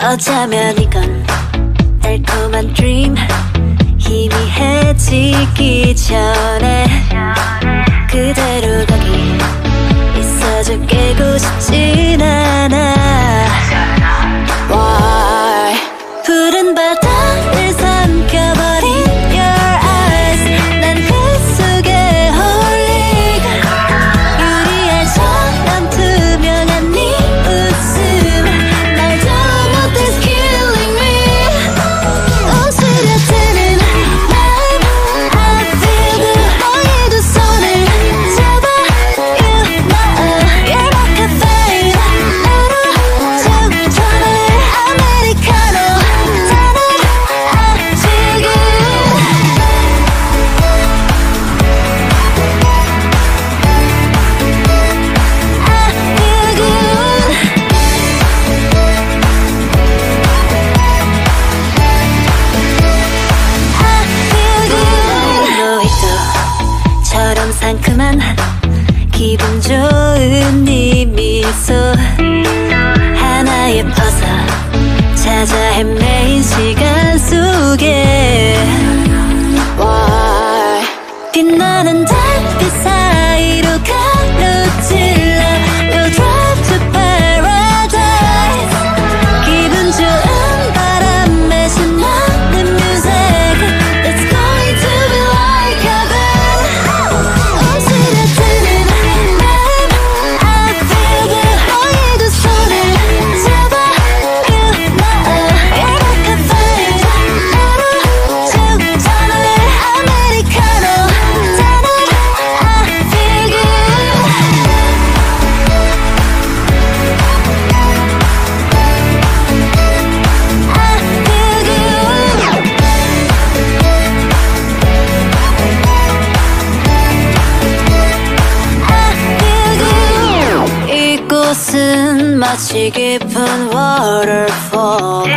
어쩌면 이건 달콤한 dream 희미해지기 전에. 기분 좋은 네 미소. 하나의 퍼서 찾아 헤매인 시간 속에. 빛나는 달빛 사이로 이곳은 마치 깊은 waterfall